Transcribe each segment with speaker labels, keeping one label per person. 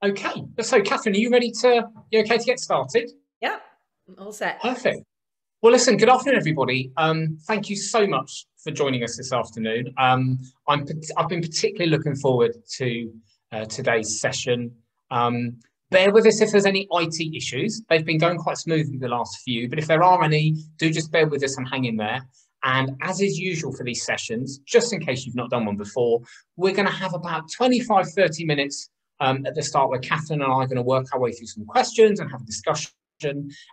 Speaker 1: Okay, so Katharine, are you ready to? You okay to get started?
Speaker 2: Yeah, all set.
Speaker 1: Perfect. Well, listen. Good afternoon, everybody. Um, thank you so much for joining us this afternoon. Um, I'm. I've been particularly looking forward to uh, today's session. Um, bear with us if there's any IT issues. They've been going quite smoothly the last few, but if there are any, do just bear with us and hang in there. And as is usual for these sessions, just in case you've not done one before, we're going to have about 25, 30 minutes um, at the start where Katharine and I are going to work our way through some questions and have a discussion.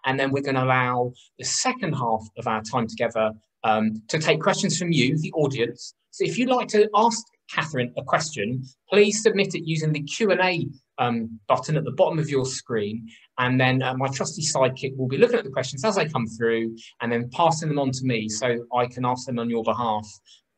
Speaker 1: And then we're going to allow the second half of our time together um, to take questions from you, the audience. So if you'd like to ask Katharine a question, please submit it using the Q&A um, button at the bottom of your screen. And then uh, my trusty sidekick will be looking at the questions as they come through and then passing them on to me so I can ask them on your behalf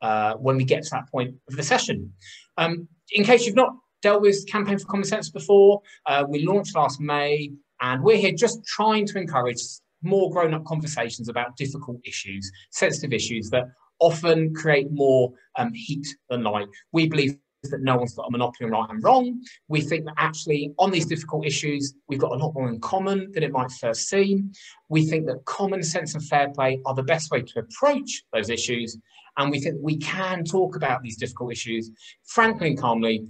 Speaker 1: uh, when we get to that point of the session. Um, in case you've not dealt with Campaign for Common Sense before. Uh, we launched last May, and we're here just trying to encourage more grown up conversations about difficult issues, sensitive issues that often create more um, heat than light. We believe that no one's got a monopoly on right and wrong. We think that actually on these difficult issues, we've got a lot more in common than it might first seem. We think that common sense and fair play are the best way to approach those issues. And we think we can talk about these difficult issues frankly and calmly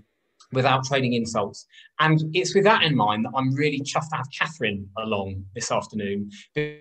Speaker 1: without trading insults. And it's with that in mind that I'm really chuffed to have Katharine along this afternoon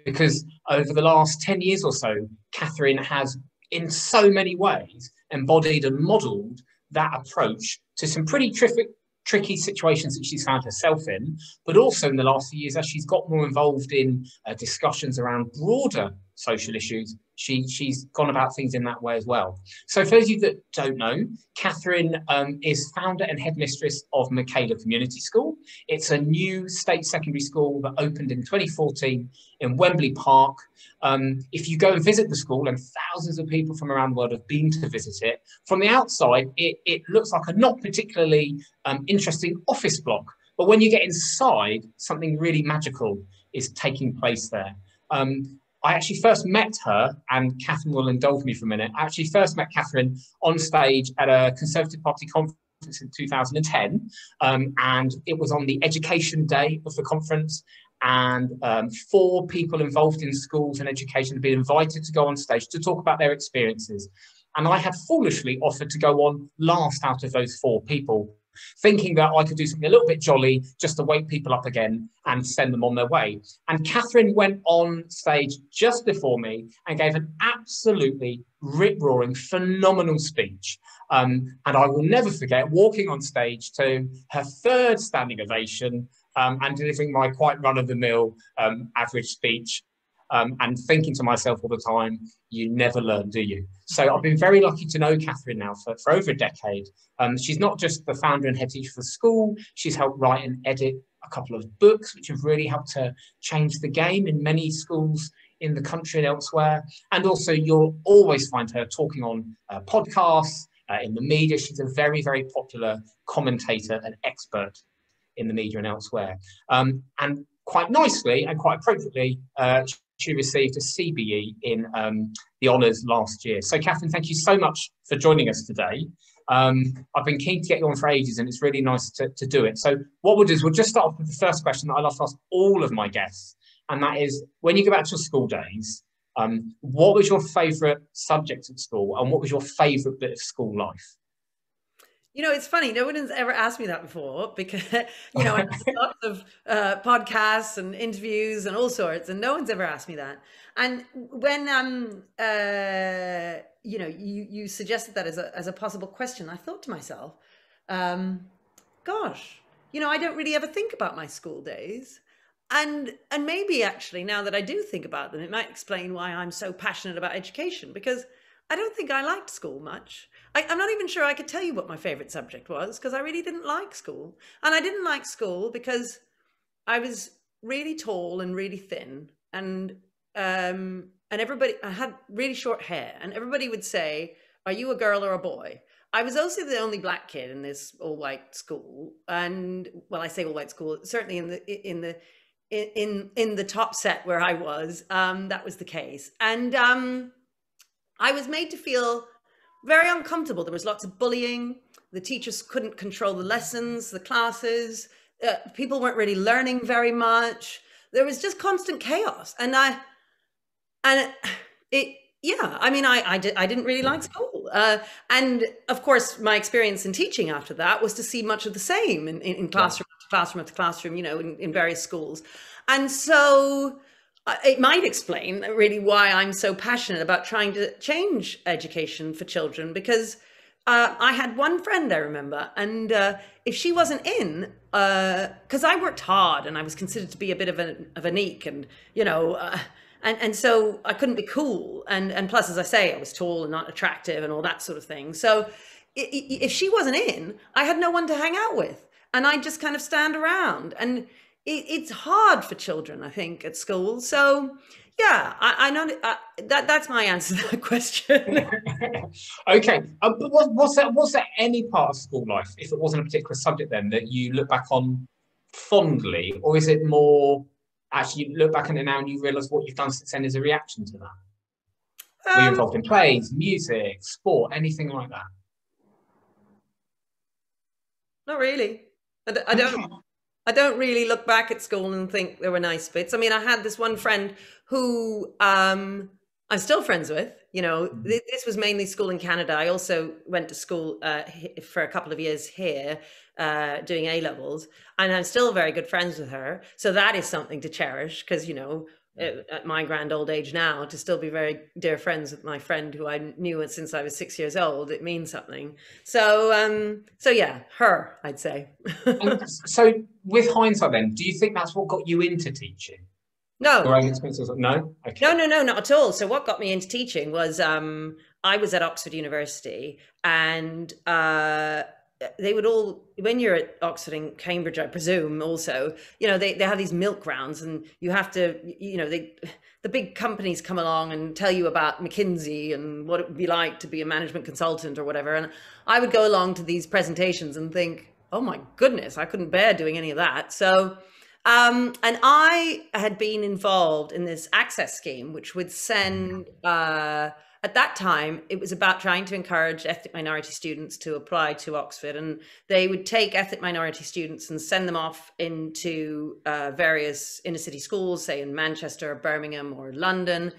Speaker 1: because over the last 10 years or so, Katharine has in so many ways embodied and modelled that approach to some pretty terrific tricky situations that she's found herself in, but also in the last few years as she's got more involved in uh, discussions around broader social issues, she, she's gone about things in that way as well. So for those of you that don't know, Katharine um, is founder and headmistress of Michaela Community School. It's a new state secondary school that opened in 2014 in Wembley Park. Um, if you go and visit the school, and thousands of people from around the world have been to visit it, from the outside, it, it looks like a not particularly um, interesting office block. But when you get inside, something really magical is taking place there. Um, I actually first met her, and Katharine will indulge me for a minute. I actually first met Katharine on stage at a Conservative Party conference in 2010, um, and it was on the education day of the conference. And um, four people involved in schools and education had been invited to go on stage to talk about their experiences. And I had foolishly offered to go on last out of those four people thinking that I could do something a little bit jolly just to wake people up again and send them on their way. And Katharine went on stage just before me and gave an absolutely rip roaring, phenomenal speech. Um, and I will never forget walking on stage to her third standing ovation um, and delivering my quite run of the mill um, average speech um, and thinking to myself all the time, you never learn, do you? So I've been very lucky to know Katharine now for, for over a decade. Um, she's not just the founder and head teacher for the school, she's helped write and edit a couple of books, which have really helped to change the game in many schools in the country and elsewhere. And also, you'll always find her talking on uh, podcasts, uh, in the media. She's a very, very popular commentator and expert in the media and elsewhere. Um, and quite nicely and quite appropriately, uh, she received a CBE in um, the honours last year. So, Katharine, thank you so much for joining us today. Um, I've been keen to get you on for ages, and it's really nice to, to do it. So, what we'll do is we'll just start off with the first question that I love to ask all of my guests, and that is when you go back to your school days, um, what was your favourite subject at school, and what was your favourite bit of school life?
Speaker 2: You know, it's funny. No one has ever asked me that before because, you know, lots of uh, podcasts and interviews and all sorts, and no one's ever asked me that. And when um uh you know you you suggested that as a as a possible question, I thought to myself, um, gosh, you know, I don't really ever think about my school days. And and maybe actually now that I do think about them, it might explain why I'm so passionate about education because I don't think I liked school much. I, am not even sure I could tell you what my favorite subject was because I really didn't like school. And I didn't like school because I was really tall and really thin. And um, and everybody, I had really short hair. And everybody would say, Are you a girl or a boy? I was also the only black kid in this all white school. And well, I say all white school, certainly in the, in the, in in the top set where I was, um, that was the case, and um, I was made to feel very uncomfortable. There was lots of bullying. The teachers couldn't control the lessons, the classes. uh, people weren't really learning very much. There was just constant chaos, and I, and it, it yeah, I mean, I I, did, I didn't really like school, uh, and of course, my experience in teaching after that was to see much of the same in, in, in classroom yeah. after classroom after classroom, you know, in, in various schools, and so it might explain really why I'm so passionate about trying to change education for children because uh, I had one friend I remember, and uh, if she wasn't in, because uh, I worked hard and I was considered to be a bit of a of a neek, and you know, uh, and and so I couldn't be cool, and and plus, as I say, I was tall and not attractive and all that sort of thing. So if she wasn't in, I had no one to hang out with, and I'd just kind of stand around, and it, it's hard for children, I think, at school. So yeah, I, I know uh, that that's my answer to that question.
Speaker 1: okay, um, but was, was there was there any part of school life, if it wasn't a particular subject, then that you look back on fondly, or is it more actually you look back on it now and you realise what you've done since then is a reaction to that? Um, Were you involved in plays, music, sport, anything like that?
Speaker 2: Not really. I, I don't. I don't really look back at school and think there were nice bits. I mean, I had this one friend who um, I'm still friends with. You know, mm-hmm. this was mainly school in Canada. I also went to school uh, for a couple of years here, uh, doing A levels, and I'm still very good friends with her. So that is something to cherish because you know at my grand old age now to still be very dear friends with my friend who I knew since I was six years old. It means something. So, um, so yeah, her, I'd say.
Speaker 1: so, with hindsight, then, do you think that's what got you into teaching?
Speaker 2: No.
Speaker 1: No.
Speaker 2: Okay. No, no, no, not at all. So, what got me into teaching was um, I was at Oxford University, and uh, they would all when you're at oxford and cambridge i presume also you know they, they have these milk rounds and you have to you know they the big companies come along and tell you about mckinsey and what it would be like to be a management consultant or whatever. And i would go along to these presentations and think oh my goodness i couldn't bear doing any of that. So um, and i had been involved in this access scheme which would send uh, at that time, it was about trying to encourage ethnic minority students to apply to Oxford. And they would take ethnic minority students and send them off into uh, various inner city schools, say in Manchester, or Birmingham, or London.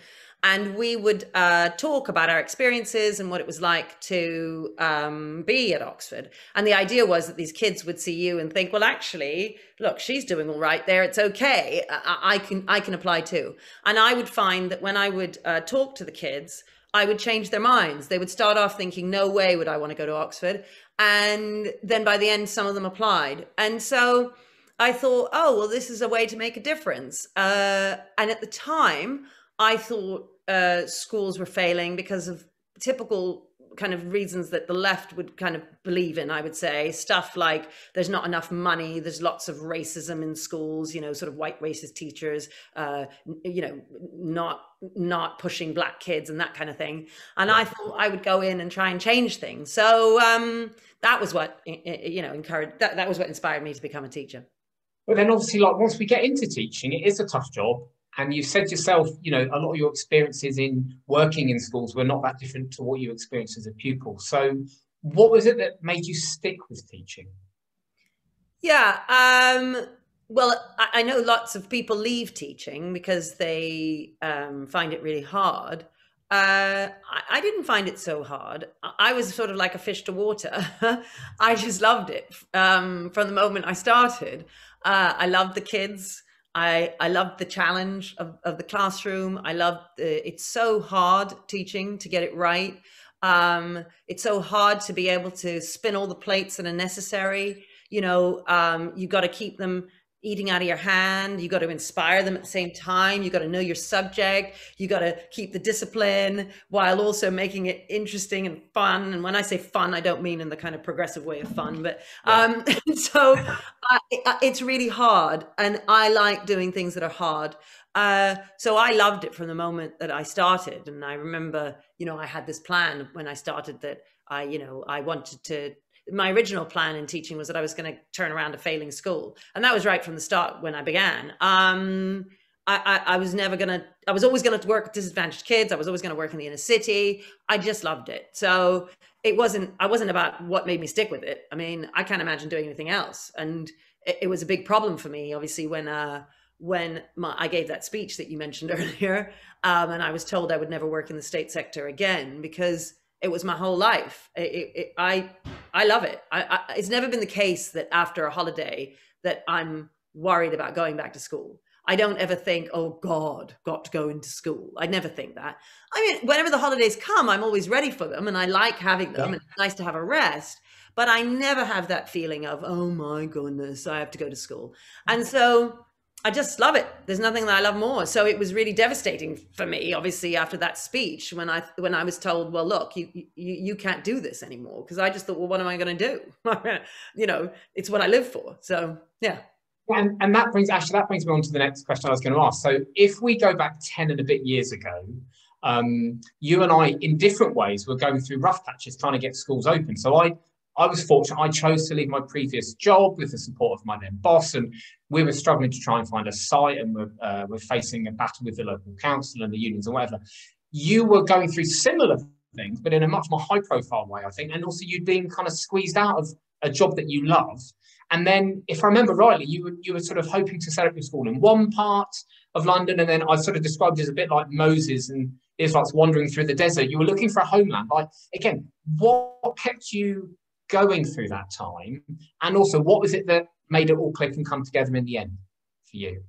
Speaker 2: And we would uh, talk about our experiences and what it was like to um, be at Oxford. And the idea was that these kids would see you and think, well, actually, look, she's doing all right there. It's okay. I, I can I can apply too. And I would find that when I would uh, talk to the kids, I would change their minds. They would start off thinking, no way would I want to go to Oxford. And then by the end, some of them applied. And so I thought, oh, well, this is a way to make a difference. Uh, and at the time, I thought uh, schools were failing because of typical kind of reasons that the left would kind of believe in, I would say. Stuff like there's not enough money, there's lots of racism in schools, you know, sort of white racist teachers, uh, you know, not not pushing black kids and that kind of thing. And I thought I would go in and try and change things. So um, that was what you know encouraged. That, that was what inspired me to become a teacher.
Speaker 1: But then, obviously, like once we get into teaching, it is a tough job. And you said yourself, you know, a lot of your experiences in working in schools were not that different to what you experienced as a pupil. So, what was it that made you stick with teaching?
Speaker 2: Yeah. Um, well, I, know lots of people leave teaching because they um, find it really hard. Uh, I, I, didn't find it so hard. I was sort of like a fish to water. I just loved it um, from the moment I started. Uh, I loved the kids. I, I loved the challenge of, of the classroom. I loved the, it's so hard teaching to get it right. Um, it's so hard to be able to spin all the plates that are necessary. You know, um, you got to keep them eating out of your hand. You got to inspire them at the same time. You got to know your subject. You got to keep the discipline while also making it interesting and fun. And when I say fun, I don't mean in the kind of progressive way of fun, but um, so I, it's really hard. And I like doing things that are hard. Uh, so I loved it from the moment that I started. And I remember, you know, I had this plan when I started that I, you know, I wanted to my original plan in teaching was that I was going to turn around a failing school, and that was right from the start when I began. Um, I, I, I was never gonna. I was always gonna work with disadvantaged kids. I was always gonna work in the inner city. I just loved it. So it wasn't. I wasn't about what made me stick with it. I mean, I can't imagine doing anything else. And it, it was a big problem for me, obviously, when uh, when my, I gave that speech that you mentioned earlier, um, and I was told I would never work in the state sector again because it was my whole life. It, it, I I love it. I, I, it's never been the case that after a holiday that I'm worried about going back to school. I don't ever think, oh God, got to go into school. I never think that. I mean, whenever the holidays come, I'm always ready for them and I like having them yeah. and it's nice to have a rest. But I never have that feeling of, oh my goodness, I have to go to school. And mm-hmm. so I just love it. There's nothing that I love more. So it was really devastating for me, obviously, after that speech when I when I was told, well, look, you you, you can't do this anymore. Because I just thought, well, what am I going to do? you know, it's what I live for. So yeah.
Speaker 1: And, and that brings actually that brings me on to the next question I was going to ask. So if we go back 10 and a bit years ago, um, you and I, in different ways, were going through rough patches trying to get schools open. So I I was fortunate. I chose to leave my previous job with the support of my then boss, and we were struggling to try and find a site, and we're, uh, we're facing a battle with the local council and the unions and whatever. You were going through similar things, but in a much more high-profile way, I think, and also you'd been kind of squeezed out of a job that you love and then, if I remember rightly, you were you were sort of hoping to set up your school in one part of London, and then I sort of described it as a bit like Moses and Israelites wandering through the desert. You were looking for a homeland. Like again, what kept you going through that time, and also what was it that made it all click and come together in the end for you?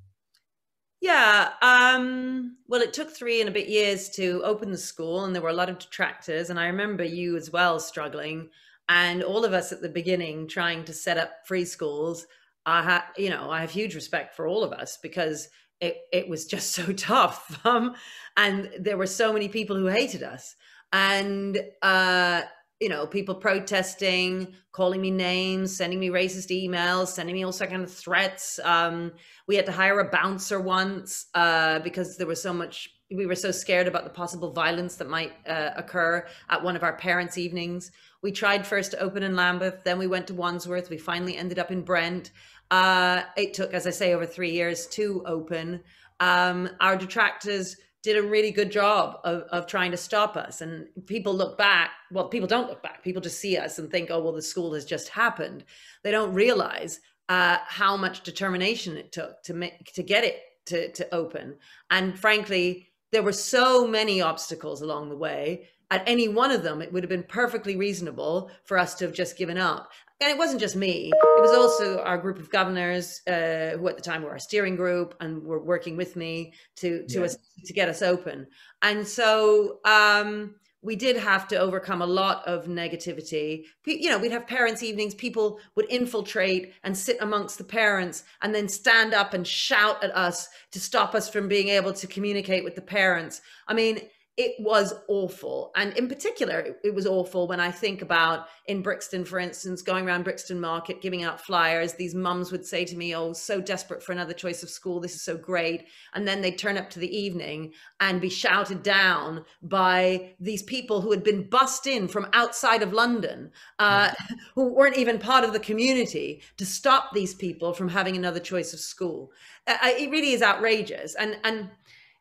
Speaker 2: Yeah. Um, well, it took three and a bit years to open the school, and there were a lot of detractors. And I remember you as well struggling and all of us at the beginning trying to set up free schools i have you know i have huge respect for all of us because it, it was just so tough um, and there were so many people who hated us and uh, you know people protesting calling me names sending me racist emails sending me all kind of threats um, we had to hire a bouncer once uh, because there was so much we were so scared about the possible violence that might uh, occur at one of our parents' evenings. We tried first to open in Lambeth, then we went to Wandsworth. We finally ended up in Brent. Uh, it took, as I say, over three years to open. Um, our detractors did a really good job of, of trying to stop us. And people look back, well, people don't look back. People just see us and think, oh, well, the school has just happened. They don't realize uh, how much determination it took to make to get it to, to open. And frankly, there were so many obstacles along the way. At any one of them, it would have been perfectly reasonable for us to have just given up. And it wasn't just me, it was also our group of governors uh, who at the time were our steering group and were working with me to to, yeah. us, to get us open. And so um, we did have to overcome a lot of negativity. You know, we'd have parents' evenings, people would infiltrate and sit amongst the parents and then stand up and shout at us to stop us from being able to communicate with the parents. I mean, it was awful. And in particular, it was awful when I think about in Brixton, for instance, going around Brixton Market, giving out flyers. These mums would say to me, Oh, so desperate for another choice of school. This is so great. And then they'd turn up to the evening and be shouted down by these people who had been bussed in from outside of London, uh, who weren't even part of the community to stop these people from having another choice of school. Uh, it really is outrageous. And, and,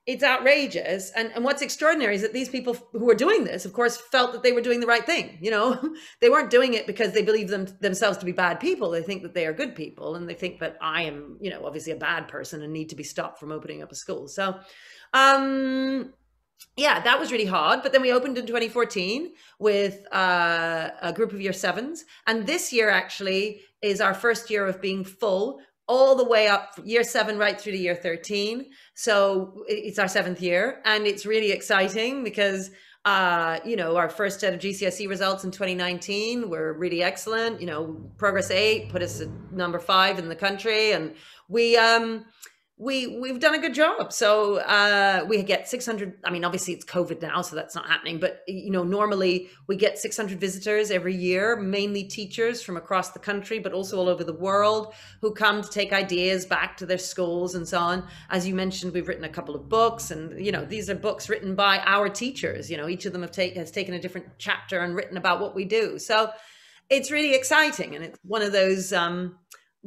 Speaker 2: it's outrageous. And, and what's extraordinary is that these people who are doing this, of course, felt that they were doing the right thing. You know, they weren't doing it because they believe them themselves to be bad people. They think that they are good people, and they think that I am, you know, obviously a bad person and need to be stopped from opening up a school. So, um, yeah, that was really hard. But then we opened in 2014 with uh, a group of year sevens, and this year actually is our first year of being full all the way up year seven right through to year 13 so it's our seventh year and it's really exciting because uh, you know our first set of gcse results in 2019 were really excellent. You know progress eight put us at number five in the country and we um we we've done a good job. So uh we get 600 i mean obviously it's covid now so that's not happening but you know normally we get 600 visitors every year mainly teachers from across the country but also all over the world who come to take ideas back to their schools and so on. As you mentioned we've written a couple of books and you know these are books written by our teachers. You know each of them have take, has taken a different chapter and written about what we do. So it's really exciting and it's one of those um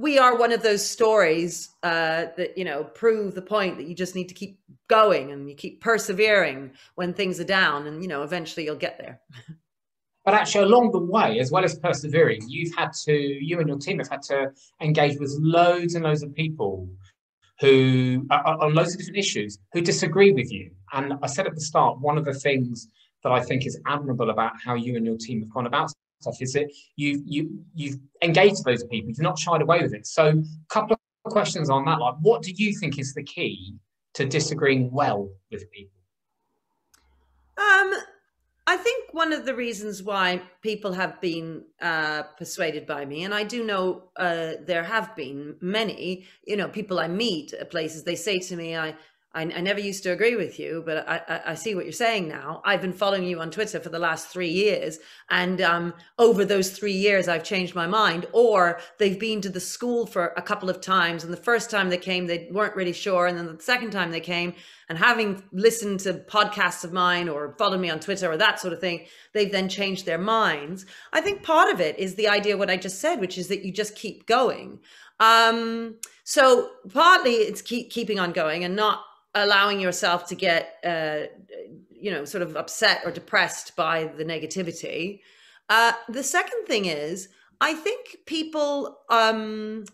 Speaker 2: we are one of those stories uh, that you know prove the point that you just need to keep going and you keep persevering when things are down, and you know eventually you'll get there.
Speaker 1: But actually, along the way, as well as persevering, you've had to, you and your team have had to engage with loads and loads of people who, on loads of different issues, who disagree with you. And I said at the start, one of the things that I think is admirable about how you and your team have gone about stuff is that you you you've engaged those people, you've not shied away with it. So, a couple of questions on that. Like, what do you think is the key to disagreeing well with people?
Speaker 2: Um, I think one of the reasons why people have been uh, persuaded by me, and I do know uh, there have been many, you know, people I meet at places, they say to me, I, I, I never used to agree with you, but I, I, I, see what you're saying now. I've been following you on Twitter for the last three years, and um, over those three years, I've changed my mind. Or they've been to the school for a couple of times, and the first time they came, they weren't really sure, and then the second time they came, and having listened to podcasts of mine or followed me on Twitter or that sort of thing, they've then changed their minds. I think part of it is the idea what I just said, which is that you just keep going. Um, so partly it's keep keeping on going and not allowing yourself to get uh, you know sort of upset or depressed by the negativity. Uh, the second thing is i think people um,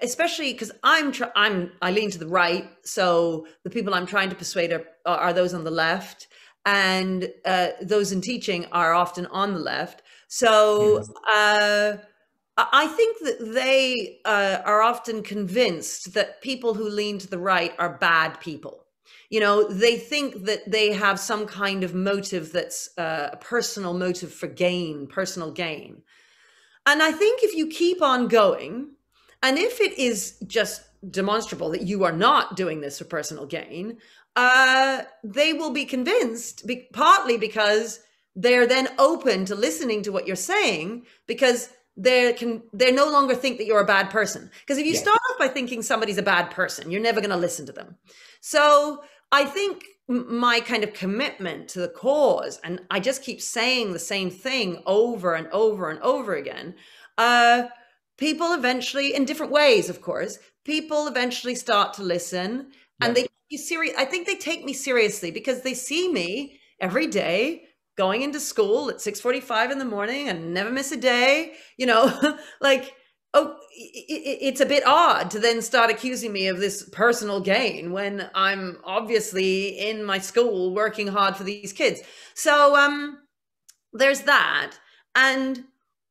Speaker 2: especially because i'm tr- i'm i lean to the right so the people i'm trying to persuade are, are those on the left and uh, those in teaching are often on the left. So uh, I think that they uh, are often convinced that people who lean to the right are bad people. You know, they think that they have some kind of motive that's uh, a personal motive for gain, personal gain. And I think if you keep on going, and if it is just demonstrable that you are not doing this for personal gain, uh, they will be convinced, be- partly because they're then open to listening to what you're saying, because they can they no longer think that you're a bad person because if you yeah. start off by thinking somebody's a bad person you're never going to listen to them so i think my kind of commitment to the cause and i just keep saying the same thing over and over and over again uh people eventually in different ways of course people eventually start to listen yeah. and they you serious i think they take me seriously because they see me every day going into school at 6:45 in the morning and never miss a day, you know, like oh it's a bit odd to then start accusing me of this personal gain when I'm obviously in my school working hard for these kids. So um there's that and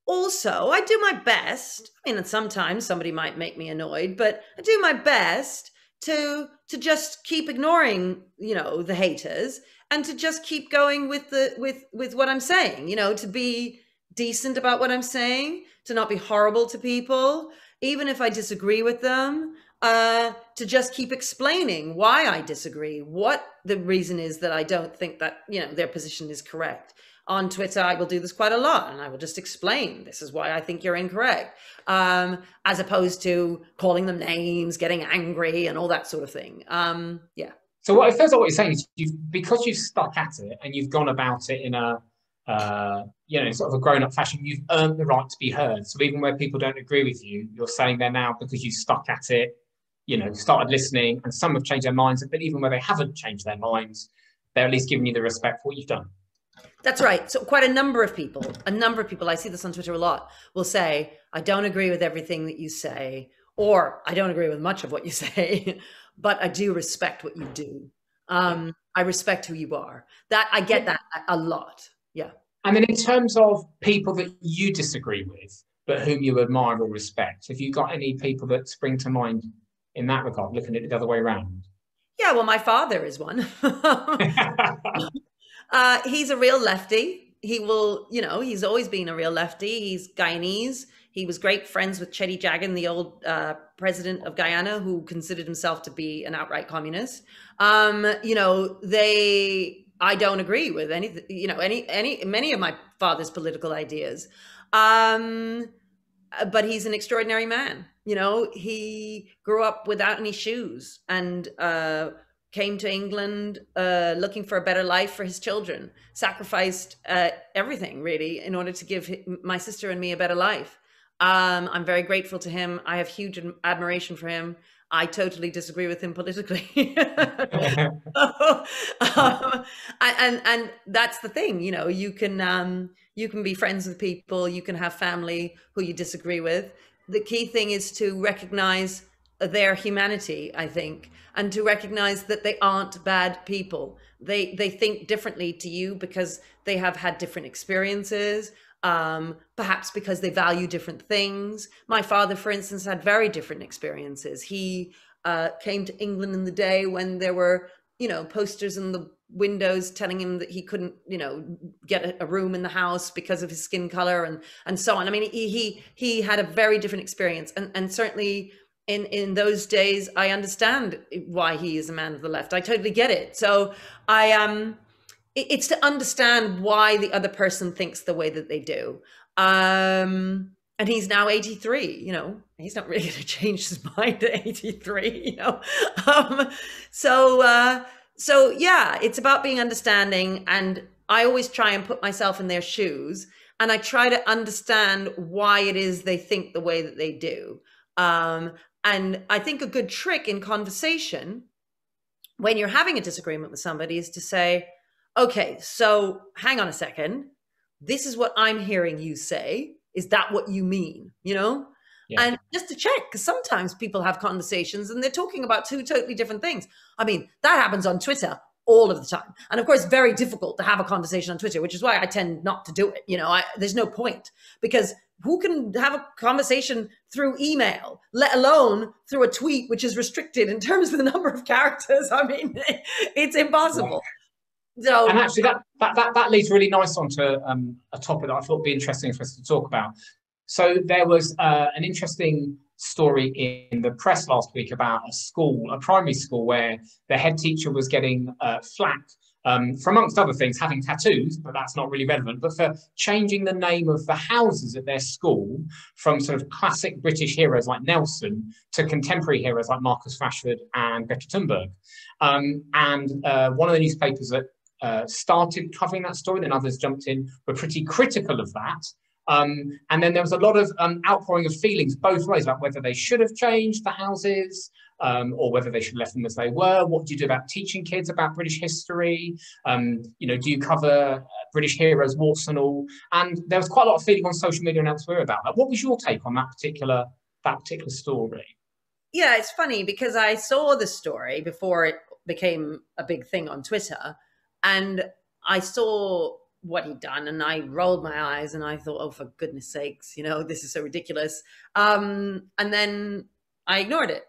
Speaker 2: also I do my best. I mean sometimes somebody might make me annoyed, but I do my best to to just keep ignoring, you know, the haters and to just keep going with the with with what i'm saying you know to be decent about what i'm saying to not be horrible to people even if i disagree with them uh to just keep explaining why i disagree what the reason is that i don't think that you know their position is correct on Twitter, I will do this quite a lot, and I will just explain this is why I think you're incorrect, um, as opposed to calling them names, getting angry, and all that sort of thing. Um, yeah.
Speaker 1: So what it feels like what you're saying is you've because you've stuck at it and you've gone about it in a uh, you know sort of a grown-up fashion, you've earned the right to be heard. So even where people don't agree with you, you're saying there now because you stuck at it, you know, started listening, and some have changed their minds. But even where they haven't changed their minds, they're at least giving you the respect for what you've done.
Speaker 2: That's right. So quite a number of people, a number of people, I see this on Twitter a lot, will say, I don't agree with everything that you say, or I don't agree with much of what you say, but I do respect what you do. Um, I respect who you are. That I get that a lot. Yeah.
Speaker 1: And then in terms of people that you disagree with, but whom you admire or respect, have you got any people that spring to mind in that regard, looking at it the other way around?
Speaker 2: Yeah, well, my father is one. uh, he's a real lefty. He will, you know, he's always been a real lefty. He's Guyanese. He was great friends with Cheddi Jagan, the old uh, president of Guyana, who considered himself to be an outright communist. Um, you know, they. I don't agree with any, you know, any, any, many of my father's political ideas. Um, but he's an extraordinary man. You know, he grew up without any shoes and uh, came to England uh, looking for a better life for his children, sacrificed uh, everything really in order to give my sister and me a better life. Um, I'm very grateful to him. I have huge admiration for him. I totally disagree with him politically. um, and and that's the thing, you know, you can um, you can be friends with people, you can have family who you disagree with. The key thing is to recognize their humanity, I think, and to recognize that they aren't bad people. They they think differently to you because they have had different experiences um, perhaps because they value different things. My father, for instance, had very different experiences. He uh, came to England in the day when there were, you know, posters in the windows telling him that he couldn't, you know, get a, room in the house because of his skin color and and so on. I mean, he he he had a very different experience, and and certainly in in those days, I understand why he is a man of the left. I totally get it. So I um it's to understand why the other person thinks the way that they do. Um, and he's now 83, you know, he's not really going to change his mind at 83, you know. Um, so, uh, so yeah, it's about being understanding. And I always try and put myself in their shoes and I try to understand why it is they think the way that they do. Um, and I think a good trick in conversation when you're having a disagreement with somebody is to say, okay, so hang on a second. This is what I'm hearing you say. Is that what you mean? You know? Yeah. And just to check, because sometimes people have conversations and they're talking about two totally different things. I mean, that happens on Twitter all of the time. And of course, very difficult to have a conversation on Twitter, which is why I tend not to do it. You know, I, there's no point because who can have a conversation through email, let alone through a tweet, which is restricted in terms of the number of characters? I mean, it's impossible.
Speaker 1: So, and actually, that, that that that leads really nice onto um, a topic that I thought would be interesting for us to talk about. So there was uh, an interesting story in the press last week about a school, a primary school, where the head teacher was getting uh, flack um, for, amongst other things, having tattoos, but that's not really relevant, but for changing the name of the houses at their school from sort of classic British heroes like Nelson to contemporary heroes like Marcus Rashford and Greta Thunberg. Um, and uh, one of the newspapers that uh, started covering that story, then others jumped in, were pretty critical of that. Um, and then there was a lot of um, outpouring of feelings both ways about whether they should have changed the houses um, or whether they should have left them as they were. What do you do about teaching kids about British history? Um, you know, do you cover uh, British heroes, warts and all? And there was quite a lot of feeling on social media and elsewhere about that. What was your take on that particular that particular story?
Speaker 2: Yeah, it's funny because I saw the story before it became a big thing on Twitter and I saw what he'd done and I rolled my eyes and I thought, oh, for goodness sakes, you know, this is so ridiculous. Um, and then I ignored it.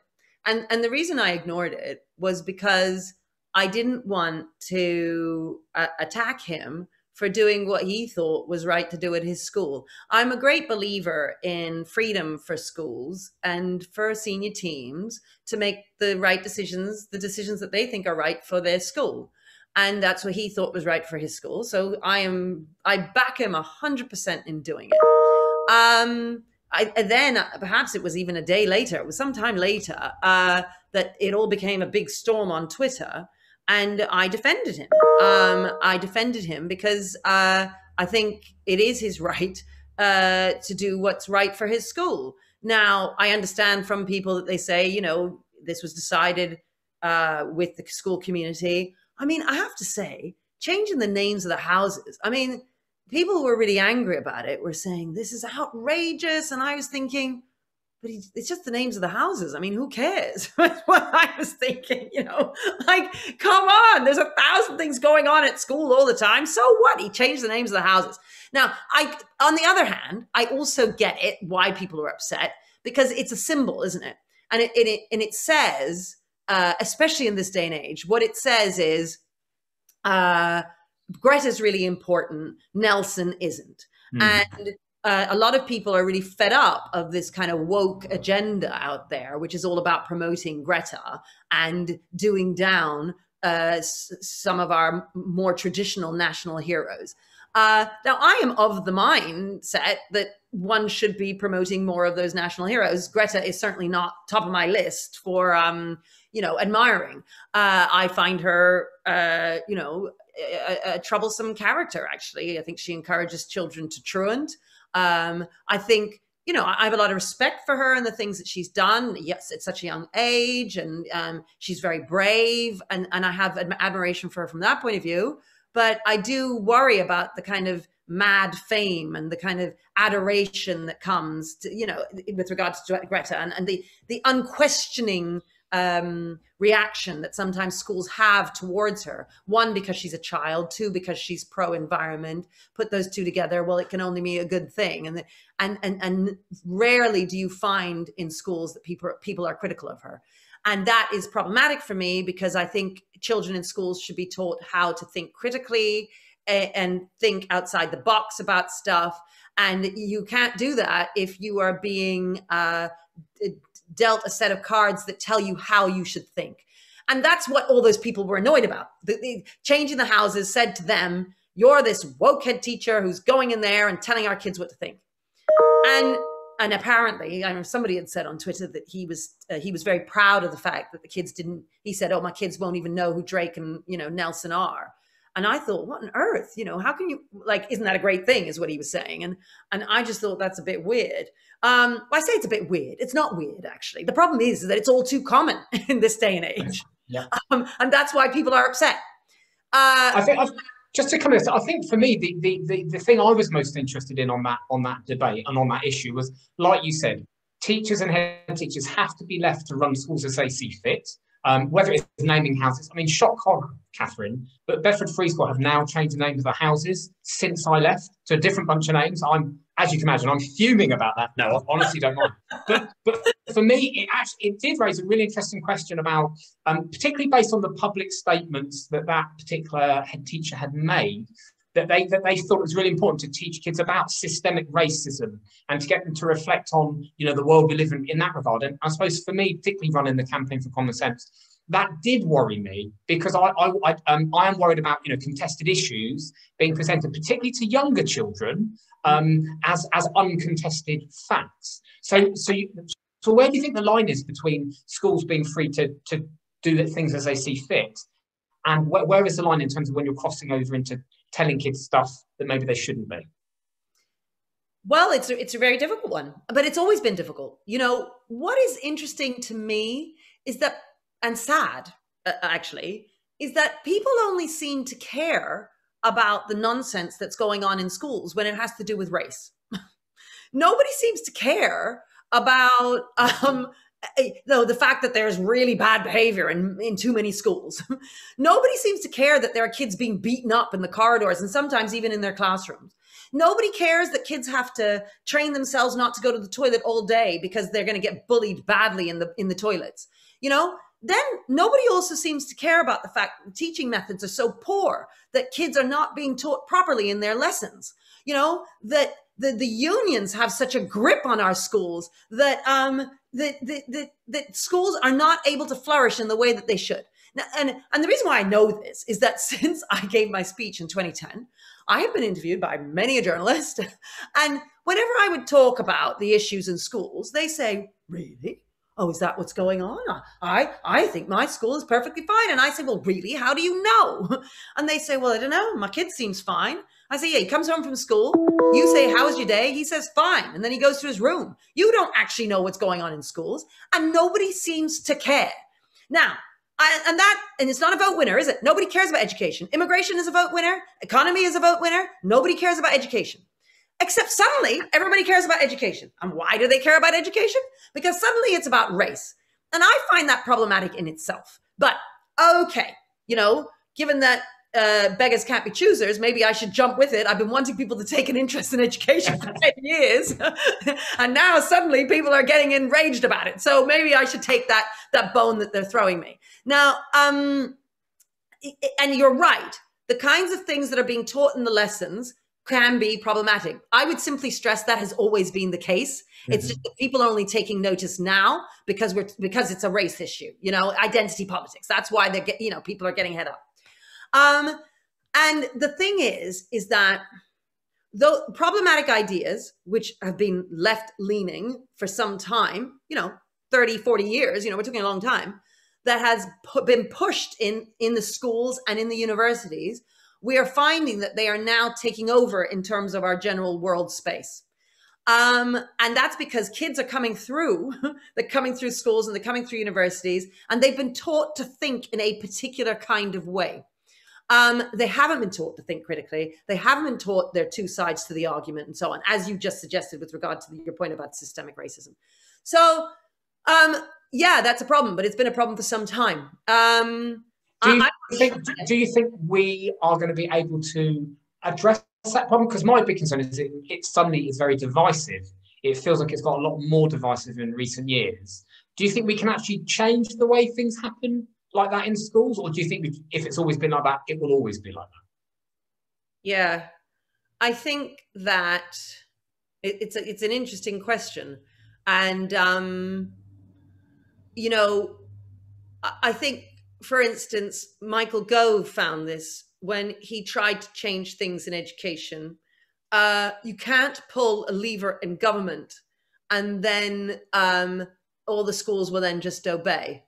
Speaker 2: And, and the reason I ignored it was because I didn't want to uh, attack him for doing what he thought was right to do at his school. I'm a great believer in freedom for schools and for senior teams to make the right decisions, the decisions that they think are right for their school and that's what he thought was right for his school. So I am I back him hundred percent in doing it. Um, I, then uh, perhaps it was even a day later, it was sometime later uh, that it all became a big storm on Twitter, and I defended him. Um, I defended him because uh, I think it is his right uh, to do what's right for his school. Now I understand from people that they say, you know, this was decided uh, with the school community. I mean, I have to say, changing the names of the houses, I mean, people who were really angry about it were saying, this is outrageous. And I was thinking, but it's just the names of the houses. I mean, who cares? That's what I was thinking, you know, like, come on, there's a thousand things going on at school all the time. So what? He changed the names of the houses. Now, I, on the other hand, I also get it why people are upset because it's a symbol, isn't it? And it, it, and it says, uh, especially in this day and age, what it says is uh, Greta's really important, Nelson isn't. Mm. And uh, a lot of people are really fed up of this kind of woke agenda out there, which is all about promoting Greta and doing down uh, s- some of our more traditional national heroes. Uh, now, I am of the mindset that one should be promoting more of those national heroes. Greta is certainly not top of my list for um, you know, admiring. Uh, I find her, uh, you know, a, a, troublesome character. Actually, I think she encourages children to truant. Um, I think you know, I have a lot of respect for her and the things that she's done. Yes, at such a young age, and um, she's very brave, and and I have admiration for her from that point of view. But I do worry about the kind of mad fame and the kind of adoration that comes, to, you know, with regard to Greta and, and the the unquestioning um, reaction that sometimes schools have towards her. One, because she's a child. Two, because she's pro-environment. Put those two together, well, it can only be a good thing. And and and and rarely do you find in schools that people people are critical of her. And that is problematic for me because I think children in schools should be taught how to think critically and think outside the box about stuff. And you can't do that if you are being uh, dealt a set of cards that tell you how you should think. And that's what all those people were annoyed about. The, the changing the houses said to them, You're this woke head teacher who's going in there and telling our kids what to think. And and apparently, I remember somebody had said on Twitter that he was uh, he was very proud of the fact that the kids didn't. He said, "Oh, my kids won't even know who Drake and you know Nelson are." And I thought, what on earth? You know, how can you like? Isn't that a great thing? Is what he was saying, and and I just thought that's a bit weird. Um, I say it's a bit weird. It's not weird actually. The problem is that it's all too common in this day and age,
Speaker 1: yeah,
Speaker 2: um, and that's why people are upset.
Speaker 1: Uh, I think I've, just to come in, I think for me the, the the the thing I was most interested in on that on that debate and on that issue was, like you said, teachers and head teachers have to be left to run schools as they see fit. Um, whether it's naming houses, I mean, shock horror, Katharine, but Bedford Free School have now changed the names of the houses since I left to a different bunch of names. I'm, as you can imagine, I'm fuming about that. No, I honestly don't mind. But, but for me, it actually it did raise a really interesting question about, um, particularly based on the public statements that that particular head teacher had made, that they that they thought it was really important to teach kids about systemic racism and to get them to reflect on you know the world we live in in that regard. And I suppose for me, particularly running the campaign for common sense, that did worry me because I I, I, um, I am worried about you know contested issues being presented, particularly to younger children, um, as as uncontested facts. So so you, so where do you think the line is between schools being free to to do things as they see fit, and where, where is the line in terms of when you're crossing over into telling kids stuff that maybe they shouldn't be?
Speaker 2: Well, it's a, it's a very difficult one, but it's always been difficult. You know, what is interesting to me is that, and sad uh, actually, is that people only seem to care about the nonsense that's going on in schools when it has to do with race. Nobody seems to care about um, no, the fact that there's really bad behavior in, in too many schools. Nobody seems to care that there are kids being beaten up in the corridors and sometimes even in their classrooms. Nobody cares that kids have to train themselves not to go to the toilet all day because they're going to get bullied badly in the in the toilets. You know, then nobody also seems to care about the fact that teaching methods are so poor that kids are not being taught properly in their lessons. You know, that the, the unions have such a grip on our schools that um that, that, that, that schools are not able to flourish in the way that they should. Now, and, and the reason why I know this is that since I gave my speech in 2010, I have been interviewed by many a journalist. And whenever I would talk about the issues in schools, they say, Really? Oh, is that what's going on? I, I think my school is perfectly fine. And I say, Well, really? How do you know? And they say, Well, I don't know. My kid seems fine. I say, yeah, he comes home from school. You say, how was your day? He says, fine. And then he goes to his room. You don't actually know what's going on in schools, and nobody seems to care. Now, I, and that, and it's not a vote winner, is it? Nobody cares about education. Immigration is a vote winner. Economy is a vote winner. Nobody cares about education. Except suddenly, everybody cares about education. And why do they care about education? Because suddenly it's about race. And I find that problematic in itself. But okay, you know, given that uh, beggars can't be choosers, maybe I should jump with it. I've been wanting people to take an interest in education for 10 years. and now suddenly people are getting enraged about it. So maybe I should take that, that bone that they're throwing me. Now, um, and you're right. The kinds of things that are being taught in the lessons can be problematic. I would simply stress that has always been the case. Mm-hmm. It's just that people are only taking notice now because we're because it's a race issue, you know, identity politics. That's why they're you know, people are getting head up. Um, and the thing is, is that the problematic ideas, which have been left leaning for some time, you know, 30, 40 years, you know, we're talking a long time, that has pu- been pushed in, in the schools and in the universities, we are finding that they are now taking over in terms of our general world space. Um, and that's because kids are coming through, they're coming through schools and they're coming through universities, and they've been taught to think in a particular kind of way. Um, they haven't been taught to think critically. They haven't been taught there are two sides to the argument and so on, as you just suggested with regard to your point about systemic racism. So, um, yeah, that's a problem, but it's been a problem for some time. Um,
Speaker 1: do, you I, think, do you think we are going to be able to address that problem? Because my big concern is it, it suddenly is very divisive. It feels like it's got a lot more divisive in recent years. Do you think we can actually change the way things happen like that in schools, or do you think if it's always been like that, it will always be like that?
Speaker 2: Yeah, I think that it, it's a, it's an interesting question, and um, you know, I think, for instance, Michael Gove found this when he tried to change things in education. Uh, you can't pull a lever in government and then um, all the schools will then just obey.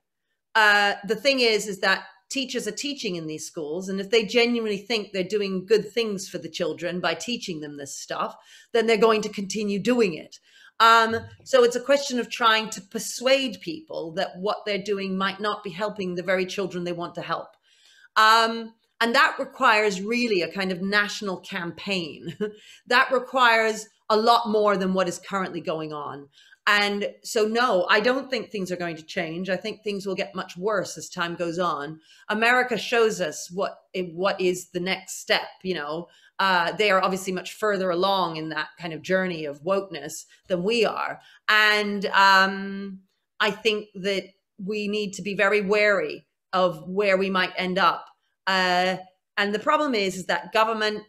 Speaker 2: Uh, the thing is, is that teachers are teaching in these schools, and if they genuinely think they're doing good things for the children by teaching them this stuff, then they're going to continue doing it. Um, so it's a question of trying to persuade people that what they're doing might not be helping the very children they want to help. Um, and that requires really a kind of national campaign. that requires a lot more than what is currently going on. And so, no, I don't think things are going to change. I think things will get much worse as time goes on. America shows us what what is the next step. You know, uh, they are obviously much further along in that kind of journey of wokeness than we are, and um, I think that we need to be very wary of where we might end up. Uh, and the problem is, is that governments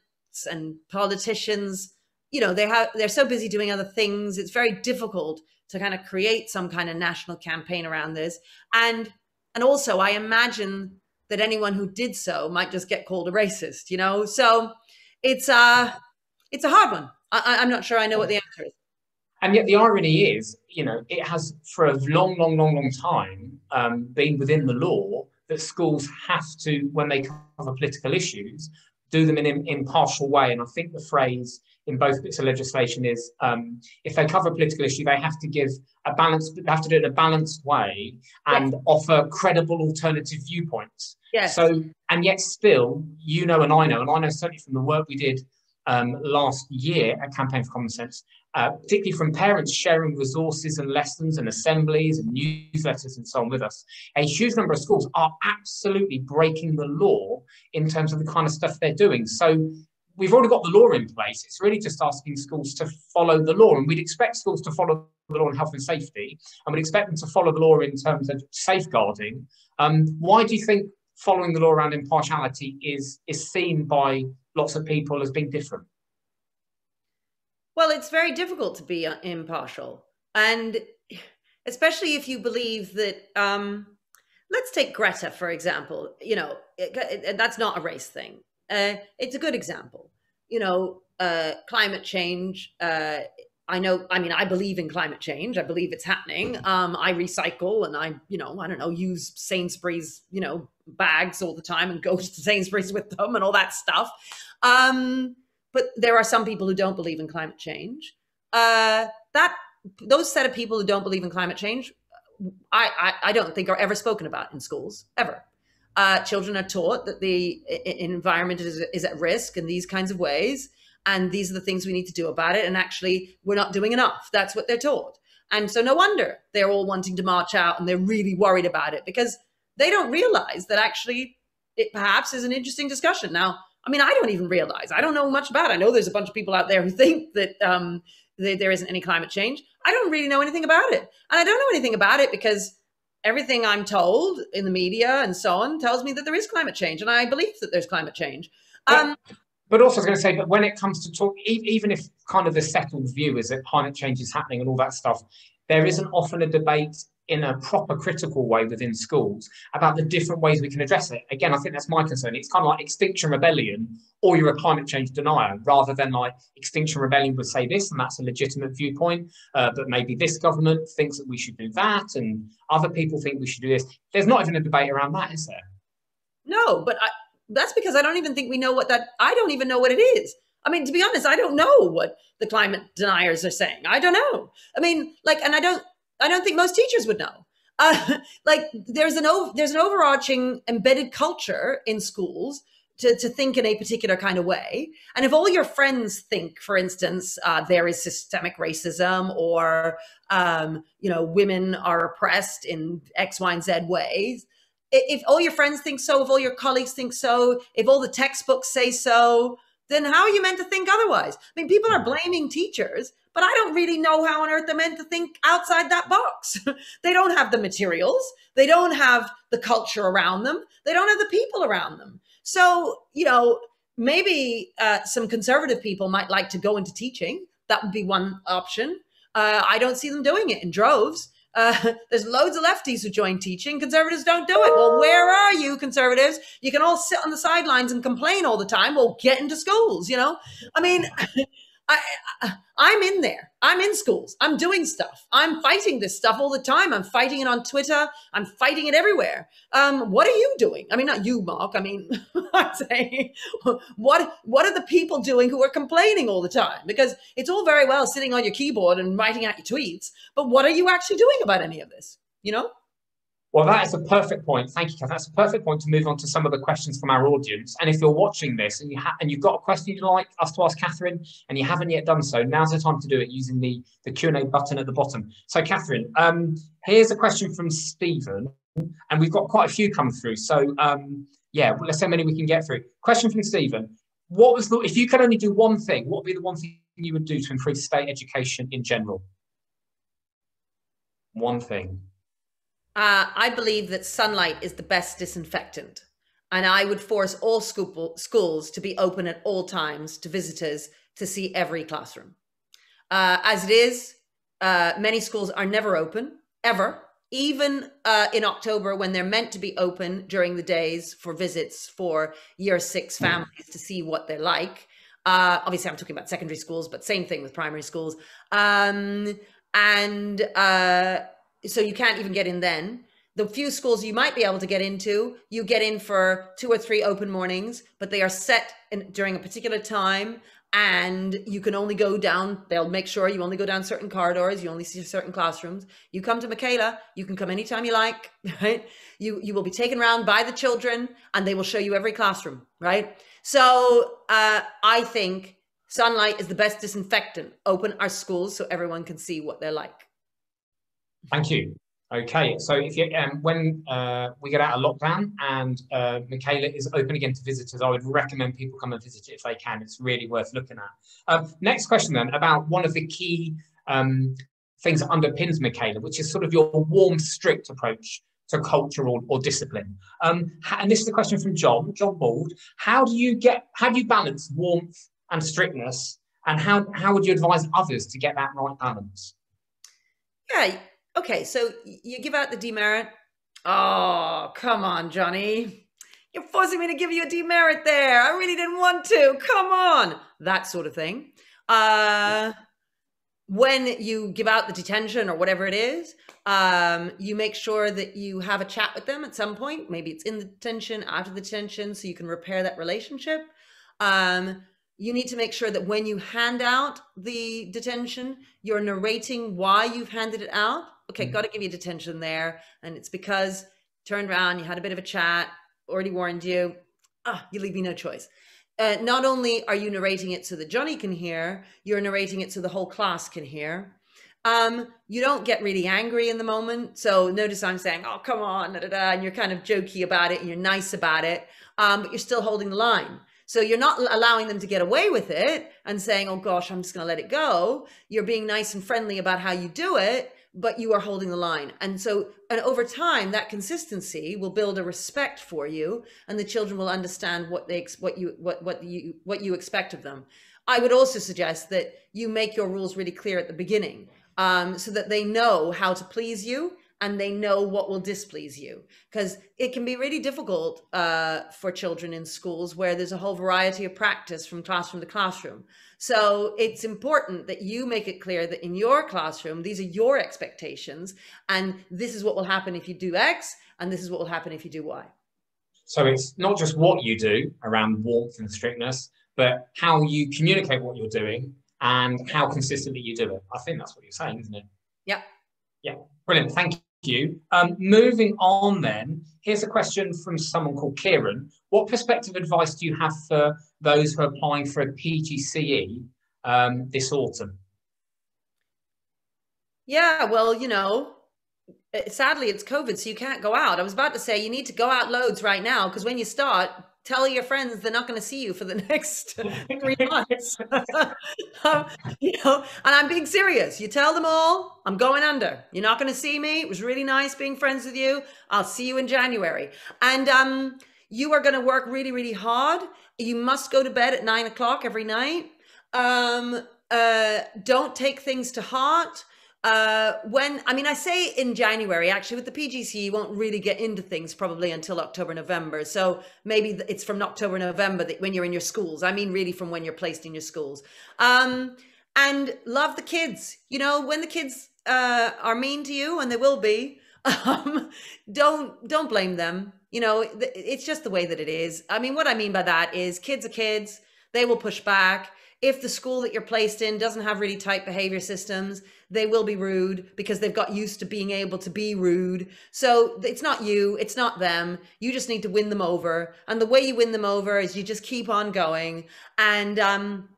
Speaker 2: and politicians you know they have they're so busy doing other things it's very difficult to kind of create some kind of national campaign around this. And and also i imagine that anyone who did so might just get called a racist you know? So it's uh it's a hard one. I, i'm not sure i know what the answer is.
Speaker 1: And yet the irony is you know it has for a long long long long time um, been within the law that schools have to when they cover political issues do them in an impartial way. And I think the phrase in both bits of legislation is um, if they cover a political issue, they have to give a balance, they have to do it in a balanced way and yes. offer credible alternative viewpoints.
Speaker 2: Yes.
Speaker 1: So, and yet still, you know, and I know, and I know certainly from the work we did um, last year at Campaign for Common Sense, uh, particularly from parents sharing resources and lessons and assemblies and newsletters and so on with us. A huge number of schools are absolutely breaking the law in terms of the kind of stuff they're doing. So we've already got the law in place. It's really just asking schools to follow the law. And we'd expect schools to follow the law in health and safety, and we'd expect them to follow the law in terms of safeguarding. Um, why do you think following the law around impartiality is, is seen by lots of people as being different?
Speaker 2: Well, it's very difficult to be uh, impartial. And especially if you believe that, um, let's take Greta, for example, you know, it, it, that's not a race thing. Uh, it's a good example. You know, uh, climate change. Uh, I know. I mean, I believe in climate change. I believe it's happening. Um, I recycle, and I, you know, I don't know, use Sainsbury's, you know, bags all the time, and go to Sainsbury's with them, and all that stuff. Um, but there are some people who don't believe in climate change. Uh, that those set of people who don't believe in climate change, I, I, I don't think are ever spoken about in schools ever. Uh, children are taught that the environment is, is at risk in these kinds of ways. And these are the things we need to do about it. And actually, we're not doing enough. That's what they're taught. And so, no wonder they're all wanting to march out and they're really worried about it because they don't realize that actually it perhaps is an interesting discussion. Now, I mean, I don't even realize. I don't know much about it. I know there's a bunch of people out there who think that um, there isn't any climate change. I don't really know anything about it. And I don't know anything about it because everything I'm told in the media and so on tells me that there is climate change, and I believe that there's climate change. Um,
Speaker 1: but, but also, I was going to say, but when it comes to talk, even if kind of the settled view is that climate change is happening and all that stuff, there isn't often a debate in a proper critical way within schools about the different ways we can address it. Again, I think that's my concern. It's kind of like Extinction Rebellion, or you're a climate change denier, rather than like Extinction Rebellion would say this, and that's a legitimate viewpoint, uh, but maybe this government thinks that we should do that, and other people think we should do this. There's not even a debate around that, is there?
Speaker 2: No, but I, that's because I don't even think we know what that. I don't even know what it is. I mean, to be honest, I don't know what the climate deniers are saying. I don't know. I mean, like, and I don't, I don't think most teachers would know. Uh, like, there's an there's an overarching embedded culture in schools to, to think in a particular kind of way. And if all your friends think, for instance, uh, there is systemic racism or, um, you know, women are oppressed in X, Y, and Z ways, if all your friends think so, if all your colleagues think so, if all the textbooks say so, then how are you meant to think otherwise? I mean, people are blaming teachers, but I don't really know how on earth they're meant to think outside that box. they don't have the materials, they don't have the culture around them, they don't have the people around them. So, you know, maybe uh, some conservative people might like to go into teaching. That would be one option. Uh, I don't see them doing it in droves. Uh, there's loads of lefties who join teaching. Conservatives don't do it. Well, where are you, conservatives? You can all sit on the sidelines and complain all the time. Well, get into schools, you know? I mean, I, I am in there. I'm in schools. I'm doing stuff. I'm fighting this stuff all the time. I'm fighting it on Twitter. I'm fighting it everywhere. Um, what are you doing? I mean, not you, Mark. I mean, I'm saying, what what are the people doing who are complaining all the time? Because it's all very well sitting on your keyboard and writing out your tweets, but what are you actually doing about any of this? You know?
Speaker 1: Well, that is a perfect point. Thank you, Kath. That's a perfect point to move on to some of the questions from our audience. And if you're watching this and you ha- and you've got a question you'd like us to ask Katharine and you haven't yet done so, now's the time to do it using the, the Q&A button at the bottom. So, Katharine, um, here's a question from Stephen, and we've got quite a few come through. So, um, yeah, let's see how many we can get through. Question from Stephen. What was the, if you could only do one thing, what would be the one thing you would do to improve state education in general? One thing.
Speaker 2: Uh, I believe that sunlight is the best disinfectant. And I would force all school, schools to be open at all times to visitors to see every classroom. Uh, as it is, uh, many schools are never open, ever, even uh, in October when they're meant to be open during the days for visits for year six families to see what they're like. Uh, obviously, I'm talking about secondary schools, but same thing with primary schools. Um, and uh, so you can't even get in then. The few schools you might be able to get into, you get in for two or three open mornings, but they are set in, during a particular time and you can only go down they'll make sure you only go down certain corridors you only see certain classrooms. You come to michaela you can come anytime you like right? You you will be taken around by the children and they will show you every classroom right? So uh, i think sunlight is the best disinfectant. Open our schools so everyone can see what they're like
Speaker 1: Thank you. Okay, so if you um, when uh, we get out of lockdown and uh, Michaela is open again to visitors, I would recommend people come and visit it if they can. It's really worth looking at. Uh, next question then about one of the key um, things that underpins Michaela, which is sort of your warm, strict approach to culture or, or discipline. Um, and this is a question from John, John Bald. How do you get? How do you balance warmth and strictness? And how how would you advise others to get that right balance?
Speaker 2: Yeah Okay, so you give out the demerit. Oh, come on, Johnny. You're forcing me to give you a demerit there. I really didn't want to. Come on. That sort of thing. Uh, when you give out the detention or whatever it is, um, you make sure that you have a chat with them at some point. Maybe it's in the detention, after the detention, so you can repair that relationship. Um, you need to make sure that when you hand out the detention, you're narrating why you've handed it out okay, mm-hmm. got to give you detention there. And it's because turned around, you had a bit of a chat, already warned you. Ah, you leave me no choice. Uh, not only are you narrating it so that Johnny can hear, you're narrating it so the whole class can hear. Um, you don't get really angry in the moment. So notice I'm saying, oh, come on, da, da, da, and you're kind of jokey about it and you're nice about it, um, but you're still holding the line. So you're not allowing them to get away with it and saying, oh gosh, I'm just going to let it go. You're being nice and friendly about how you do it but you are holding the line. And so, and over time, that consistency will build a respect for you, and the children will understand what they what you what what you what you expect of them. I would also suggest that you make your rules really clear at the beginning, um, so that they know how to please you and they know what will displease you because it can be really difficult uh, for children in schools where there's a whole variety of practice from classroom to classroom so it's important that you make it clear that in your classroom these are your expectations and this is what will happen if you do x and this is what will happen if you do y
Speaker 1: so it's not just what you do around warmth and strictness but how you communicate what you're doing and how consistently you do it. I think that's what you're saying, isn't it?
Speaker 2: Yeah.
Speaker 1: Yeah. Brilliant. Thank you. Um, moving on then, here's a question from someone called Kieran. What perspective advice do you have for those who are applying for a PGCE um, this autumn?
Speaker 2: Yeah, well, you know, sadly it's COVID, so you can't go out. I was about to say you need to go out loads right now because when you start, tell your friends they're not going to see you for the next three months. um, you know, and I'm being serious. You tell them all, I'm going under. You're not going to see me. It was really nice being friends with you. I'll see you in January. And um, you are going to work really, really hard. You must go to bed at nine o'clock every night. Um, uh, don't take things to heart uh, when I mean, I say in January. Actually, with the PGC, you won't really get into things probably until October, November. So maybe it's from October, November that when you're in your schools. I mean, really from when you're placed in your schools. Um, and love the kids. You know, when the kids uh, are mean to you, and they will be, um, don't don't blame them. You know, it's just the way that it is. I mean, what I mean by that is kids are kids. They will push back if the school that you're placed in doesn't have really tight behavior systems, they will be rude because they've got used to being able to be rude. So it's not you, it's not them. You just need to win them over. And the way you win them over is you just keep on going. And um,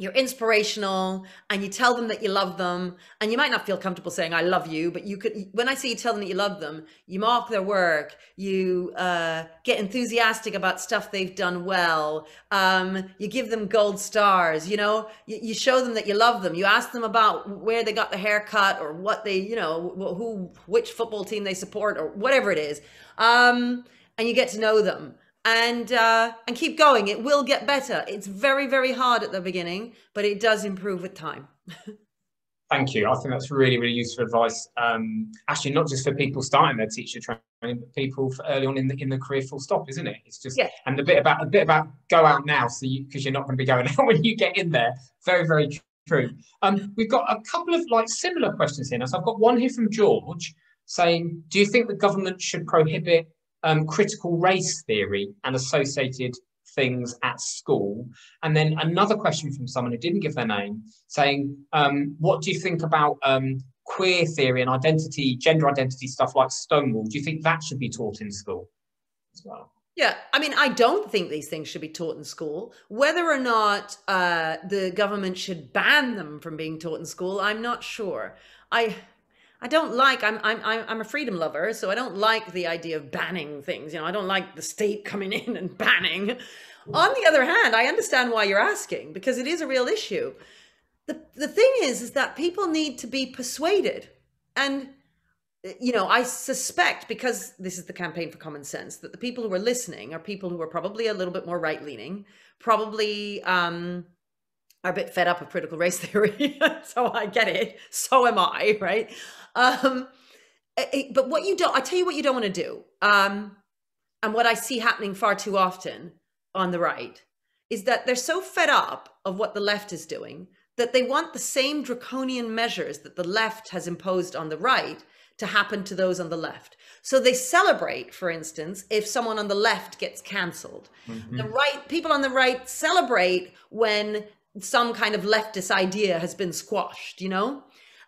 Speaker 2: you're inspirational and you tell them that you love them and you might not feel comfortable saying i love you but you could when i say you tell them that you love them you mark their work you uh, get enthusiastic about stuff they've done well um, you give them gold stars you know? You, you, show them that you love them. You ask them about where they got the haircut or what they you know who which football team they support or whatever it is um, and you get to know them and uh, and keep going. It will get better. It's very very hard at the beginning, but it does improve with time.
Speaker 1: Thank you. I think that's really really useful advice. Um, actually, not just for people starting their teacher training, but people early on in the in the career. Full stop, isn't it? It's just
Speaker 2: yeah.
Speaker 1: and a bit about a bit about go out now, so you because you're not going to be going out when you get in there. Very very true. Um, we've got a couple of like similar questions here. Now, so I've got one here from George saying, "Do you think the government should prohibit um, critical race theory and associated things at school. And then another question from someone who didn't give their name saying, um, What do you think about um, queer theory and identity, gender identity stuff like Stonewall? Do you think that should be taught in school as well?
Speaker 2: Yeah, I mean, I don't think these things should be taught in school. Whether or not uh, the government should ban them from being taught in school, I'm not sure. I I don't like I'm I'm I'm a freedom lover, so I don't like the idea of banning things. You know, I don't like the state coming in and banning. On the other hand, I understand why you're asking because it is a real issue. The the thing is is that people need to be persuaded. And you know, I suspect because this is the campaign for common sense that the people who are listening are people who are probably a little bit more right leaning, probably um are a bit fed up of critical race theory. so I get it. So am I, right? Um, eh, eh, but what you don't, I tell you what you don't want to do. Um, and what I see happening far too often on the right is that they're so fed up of what the left is doing that they want the same draconian measures that the left has imposed on the right to happen to those on the left. So they celebrate, for instance, if someone on the left gets canceled. Mm-hmm. The right people on the right celebrate when some kind of leftist idea has been squashed, you know?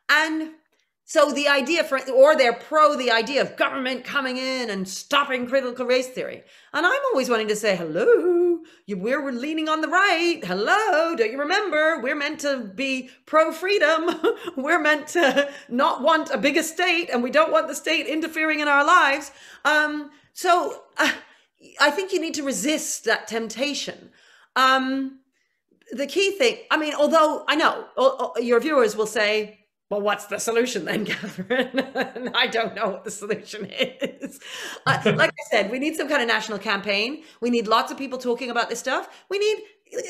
Speaker 2: And so the idea for, or they're pro the idea of government coming in and stopping critical race theory. And I'm always wanting to say, hello, we're leaning on the right. Hello, don't you remember? We're meant to be pro freedom. we're meant to not want a bigger state and we don't want the state interfering in our lives. Um, so uh, I think you need to resist that temptation. Um, the key thing, I mean, although I know your viewers will say, well, what's the solution then, Katharine? I don't know what the solution is. Uh, like I said, we need some kind of national campaign. We need lots of people talking about this stuff. We need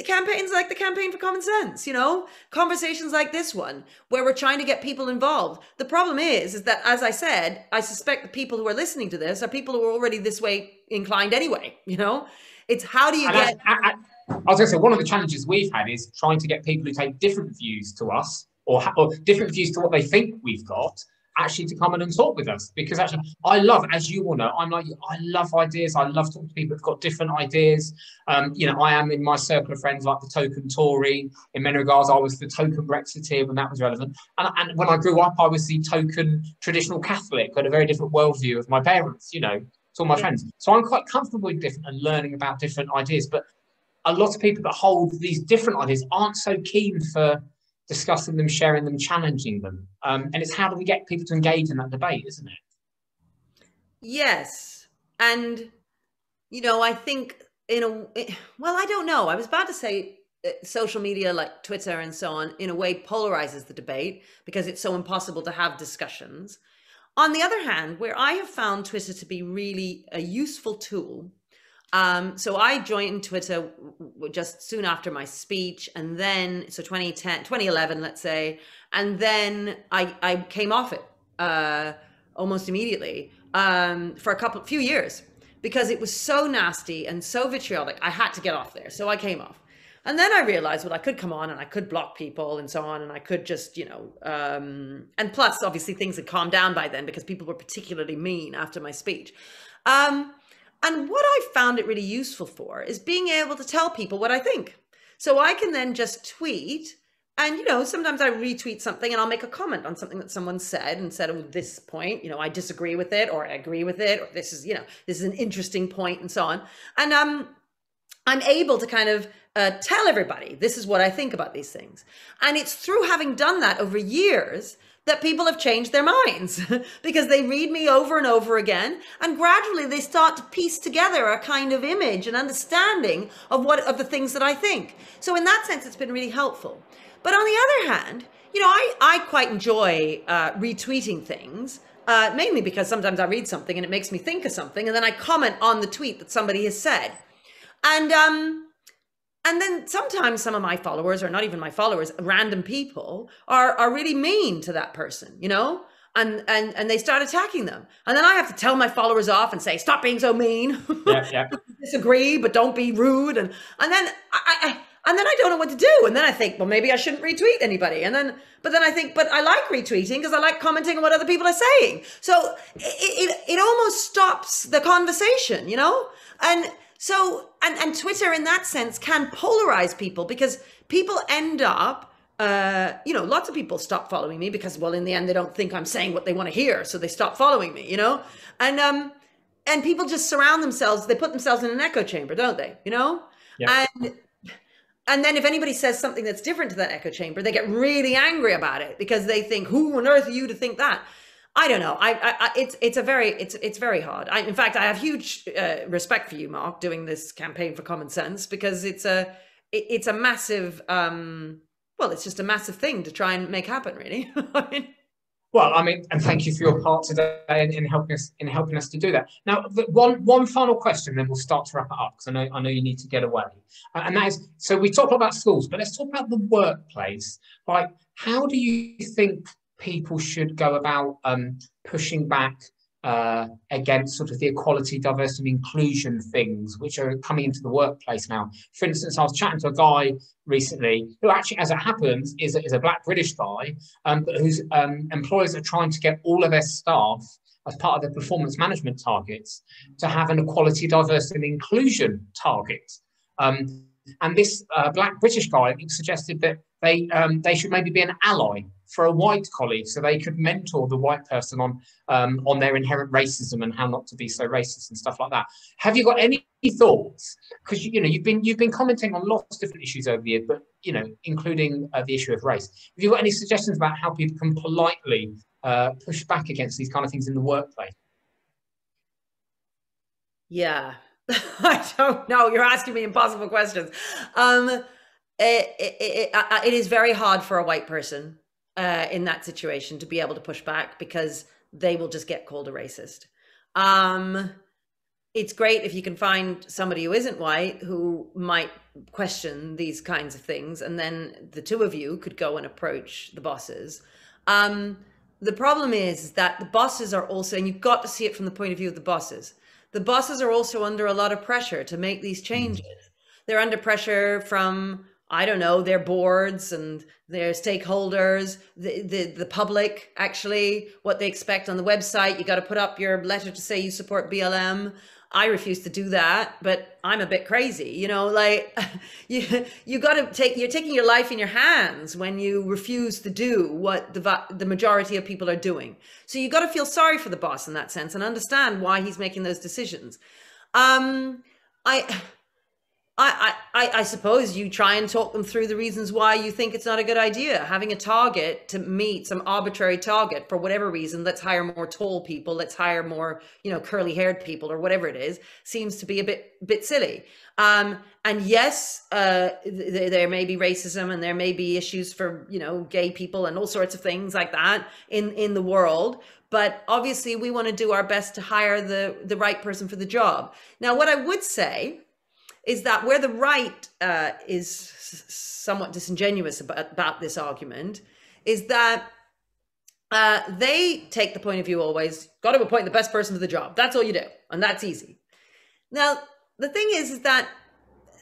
Speaker 2: campaigns like the campaign for common sense you know conversations like this one where we're trying to get people involved the problem is is that as i said i suspect the people who are listening to this are people who are already this way inclined anyway you know it's how do you and get I, I,
Speaker 1: I was going to say one of the challenges we've had is trying to get people who take different views to us or, or different views to what they think we've got actually to come in and talk with us because actually I love, as you all know, I'm like I love ideas. I love talking to people who've got different ideas. Um, you know, I am in my circle of friends like the token Tory. In many regards, I was the token Brexiteer when that was relevant. And, and when I grew up, I was the token traditional Catholic, had a very different worldview of my parents. You know, to all my friends. So I'm quite comfortable with different and learning about different ideas. But a lot of people that hold these different ideas aren't so keen for discussing them, sharing them, challenging them. Um, and it's how do we get people to engage in that debate, isn't it?
Speaker 2: Yes. And, you know, I think in a, well, I don't know. I was about to say uh, social media like Twitter and so on, in a way, polarizes the debate because it's so impossible to have discussions. On the other hand, where I have found Twitter to be really a useful tool um, so I joined Twitter just soon after my speech, and then so 2010, 2011, let's say, and then I I came off it uh, almost immediately um, for a couple few years because it was so nasty and so vitriolic. I had to get off there, so I came off. And then I realized, well, I could come on and I could block people and so on, and I could just, you know, um, and plus, obviously, things had calmed down by then because people were particularly mean after my speech. Um, and what I found it really useful for is being able to tell people what I think. So I can then just tweet and, you know, sometimes I retweet something and I'll make a comment on something that someone said and said, oh, this point, you know, I disagree with it or I agree with it, or this is, you know, this is an interesting point and so on. And um, I'm able to kind of uh, tell everybody this is what I think about these things. And it's through having done that over years that people have changed their minds because they read me over and over again and gradually they start to piece together a kind of image and understanding of what of the things that I think. So in that sense it's been really helpful. But on the other hand, you know, I, I quite enjoy uh, retweeting things, uh, mainly because sometimes I read something and it makes me think of something, and then I comment on the tweet that somebody has said. And um, and then sometimes some of my followers, or not even my followers, random people, are are really mean to that person, you know, and and and they start attacking them, and then I have to tell my followers off and say, "Stop being so mean." Yeah, yeah. Disagree, but don't be rude, and and then I, I and then I don't know what to do, and then I think, well, maybe I shouldn't retweet anybody, and then but then I think, but I like retweeting because I like commenting on what other people are saying, so it, it it almost stops the conversation, you know, and so, and, and Twitter in that sense can polarize people because people end up, uh, you know, lots of people stop following me because, well, in the end, they don't think I'm saying what they want to hear. So they stop following me, you know? And, um, and people just surround themselves, they put themselves in an echo chamber, don't they? You know? Yeah. And, and then if anybody says something that's different to that echo chamber, they get really angry about it because they think, who on earth are you to think that? I don't know. I, I, it's it's a very it's it's very hard. I, in fact, I have huge uh, respect for you, Mark, doing this campaign for common sense because it's a it, it's a massive um well, it's just a massive thing to try and make happen, really.
Speaker 1: Well, I mean, and thank you for your part today in, in helping us in helping us to do that. Now, one one final question, then we'll start to wrap it up because I know I know you need to get away. Uh, and that is, so we talked about schools, but let's talk about the workplace. Like, how do you think people should go about um, pushing back uh, against sort of the equality, diversity, and inclusion things which are coming into the workplace now. For instance, I was chatting to a guy recently who actually, as it happens, is a, is a black British guy, um, but whose um, employers are trying to get all of their staff as part of their performance management targets to have an equality, diversity, and inclusion target. Um, and this uh, black British guy suggested that they um, they should maybe be an ally for a white colleague so they could mentor the white person on um, on their inherent racism and how not to be so racist and stuff like that. Have you got any thoughts? Because you know you've been you've been commenting on lots of different issues over the years but you know including uh, the issue of race. Have you got any suggestions about how people can politely uh, push back against these kind of things in the workplace?
Speaker 2: Yeah. I don't know. You're asking me impossible questions. Um it, it, it, it is very hard for a white person uh, in that situation to be able to push back because they will just get called a racist. Um, it's great if you can find somebody who isn't white who might question these kinds of things, and then the two of you could go and approach the bosses. Um, the problem is that the bosses are also, and you've got to see it from the point of view of the bosses. The bosses are also under a lot of pressure to make these changes. They're under pressure from I don't know, their boards and their stakeholders, the, the, the public, actually, what they expect on the website. You got to put up your letter to say you support BLM. I refuse to do that, but I'm a bit crazy, you know, like you, you got to take, you're taking your life in your hands when you refuse to do what the, the majority of people are doing. So you got to feel sorry for the boss in that sense and understand why he's making those decisions. Um, I, I, I, I suppose you try and talk them through the reasons why you think it's not a good idea. Having a target to meet some arbitrary target for whatever reason, let's hire more tall people, let's hire more, you know, curly haired people or whatever it is, seems to be a bit bit silly. Um, and yes, uh, th- there may be racism and there may be issues for, you know, gay people and all sorts of things like that in, in the world. But obviously we want to do our best to hire the, the right person for the job. Now, what I would say is that where the right uh, is somewhat disingenuous about, about this argument is that uh, they take the point of view always got to appoint the best person for the job. That's all you do, and that's easy. Now, the thing is, is that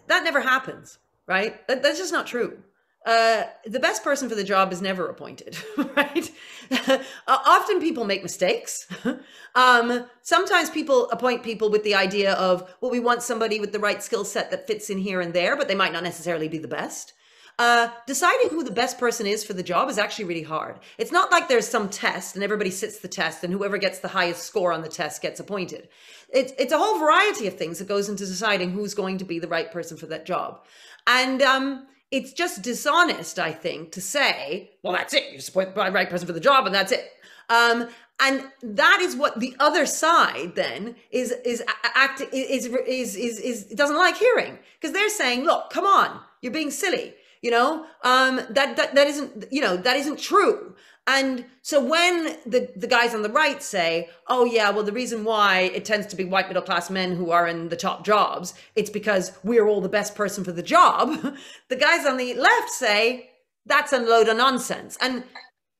Speaker 2: that never happens, right? That, that's just not true uh, the best person for the job is never appointed, right? uh, often people make mistakes. um, sometimes people appoint people with the idea of, well, we want somebody with the right skill set that fits in here and there, but they might not necessarily be the best. Uh, deciding who the best person is for the job is actually really hard. It's not like there's some test and everybody sits the test and whoever gets the highest score on the test gets appointed. It's, it's a whole variety of things that goes into deciding who's going to be the right person for that job. And, um, it's just dishonest, I think, to say, well, that's it. You just support the right person for the job, and that's it. Um, and that is what the other side then is is acting is is is is doesn't like hearing because they're saying, look, come on, you're being silly. You know, um, that that that isn't you know that isn't true. And so when the, the guys on the right say, oh, yeah, well, the reason why it tends to be white middle class men who are in the top jobs, it's because we're all the best person for the job. the guys on the left say, that's a load of nonsense. And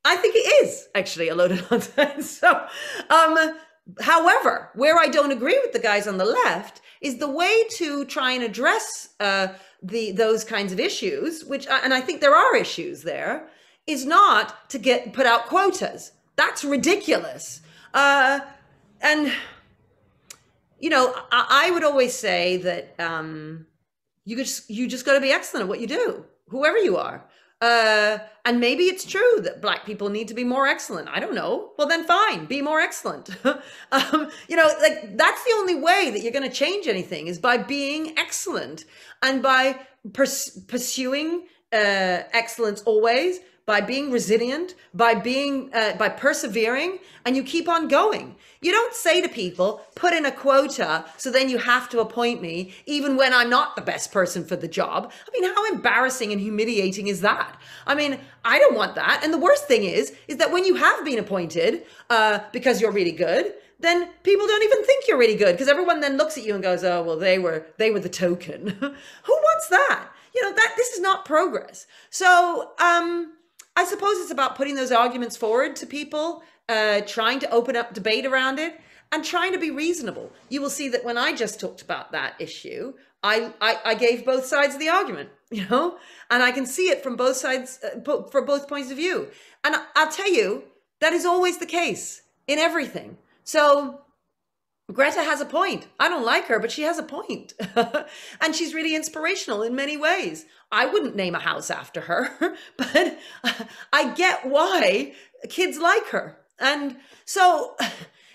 Speaker 2: I think it is actually a load of nonsense. So, um, however, where I don't agree with the guys on the left is the way to try and address uh, the those kinds of issues, which, and I think there are issues there, is not to get put out quotas. That's ridiculous. Uh, and you know, I, I, would always say that um, you just you just got to be excellent at what you do, whoever you are. Uh, and maybe it's true that black people need to be more excellent. I don't know. Well, then fine, be more excellent. um, you know, like that's the only way that you're going to change anything is by being excellent and by pers- pursuing uh, excellence always by being resilient, by being uh, by persevering, and you keep on going. You don't say to people, "Put in a quota, so then you have to appoint me, even when I'm not the best person for the job." I mean, how embarrassing and humiliating is that? I mean, I don't want that. And the worst thing is, is that when you have been appointed uh, because you're really good, then people don't even think you're really good because everyone then looks at you and goes, "Oh, well, they were they were the token." Who wants that? You know that this is not progress. So, um, I suppose it's about putting those arguments forward to people, uh, trying to open up debate around it, and trying to be reasonable. You will see that when I just talked about that issue, I, I, I gave both sides of the argument, you know, and I can see it from both sides, uh, for both points of view. And I'll tell you, that is always the case in everything. So Greta has a point. I don't like her, but she has a point. and she's really inspirational in many ways. I wouldn't name a house after her, but I get why kids like her. And so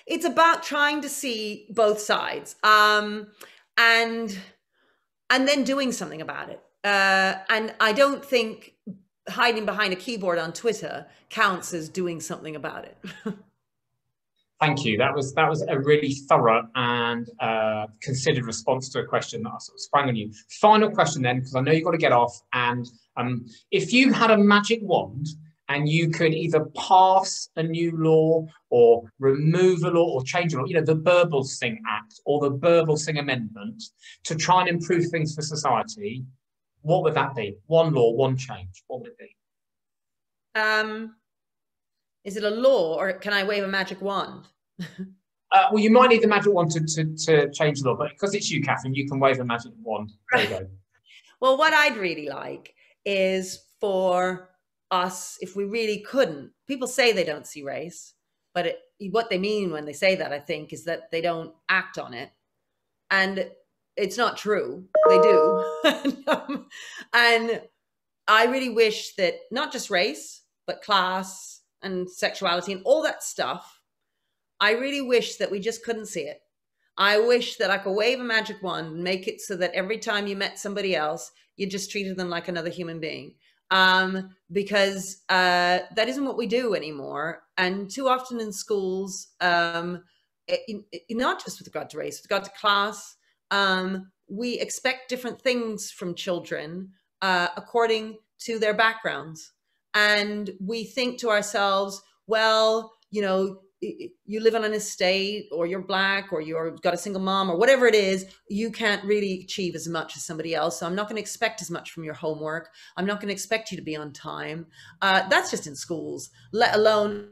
Speaker 2: it's about trying to see both sides um, and and then doing something about it. Uh, and I don't think hiding behind a keyboard on Twitter counts as doing something about it.
Speaker 1: Thank you. That was that was a really thorough and uh, considered response to a question that I sort of sprang on you. Final question then, because I know you've got to get off. And um, if you had a magic wand and you could either pass a new law or remove a law or change a law, you know, the Birbalsingh Act or the Burble Birbalsingh Amendment to try and improve things for society, what would that be? One law, one change. What would it be?
Speaker 2: Um, is it a law or can I wave a magic wand?
Speaker 1: uh, well, you might need the magic wand to, to, to change the law, but because it's you, Katharine, you can wave a magic wand. There you go.
Speaker 2: well, what I'd really like is for us, if we really couldn't, people say they don't see race, but it, what they mean when they say that, I think, is that they don't act on it. And it's not true. They do. and I really wish that not just race, but class and sexuality and all that stuff, I really wish that we just couldn't see it. I wish that I could wave a magic wand and make it so that every time you met somebody else, you just treated them like another human being. Um, because uh, that isn't what we do anymore. And too often in schools, um, not just with regard to race, with regard to class, um, we expect different things from children uh, according to their backgrounds. And we think to ourselves, well, you know, you live on an estate or you're black or you've got a single mom or whatever it is, you can't really achieve as much as somebody else. So I'm not going to expect as much from your homework. I'm not going to expect you to be on time. Uh, that's just in schools, let alone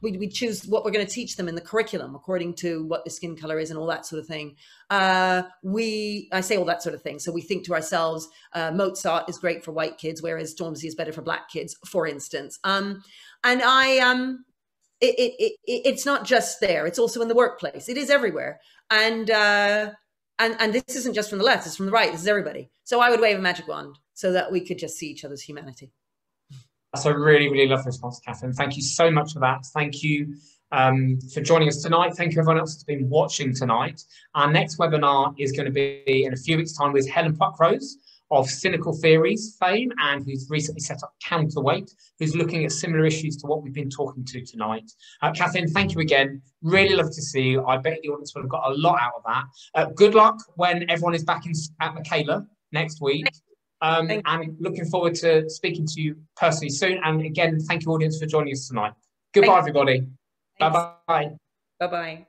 Speaker 2: we, we choose what we're going to teach them in the curriculum according to what the skin color is and all that sort of thing. Uh, we, I say all that sort of thing. So we think to ourselves, uh, Mozart is great for white kids, whereas Stormzy is better for black kids, for instance. Um, and I, um, it, it, it, it's not just there; it's also in the workplace. It is everywhere, and uh, and and this isn't just from the left; it's from the right. This is everybody. So I would wave a magic wand so that we could just see each other's humanity.
Speaker 1: That's a really, really lovely response, Katharine. Thank you so much for that. Thank you um, for joining us tonight. Thank you everyone else who's been watching tonight. Our next webinar is going to be in a few weeks' time with Helen Pluckrose of Cynical Theories fame and who's recently set up Counterweight, who's looking at similar issues to what we've been talking to tonight. Uh, Katharine, thank you again. Really love to see you. I bet the audience will have got a lot out of that. Uh, good luck when everyone is back in, at Michaela next week. Um, and looking forward to speaking to you personally soon. And again, thank you, audience, for joining us tonight. Goodbye, everybody. Bye bye.
Speaker 2: Bye bye.